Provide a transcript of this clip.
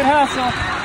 Good hustle.